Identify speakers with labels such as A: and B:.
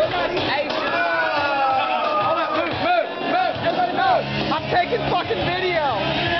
A: Hey, hold up, move, move, move, everybody move. I'm taking fucking video.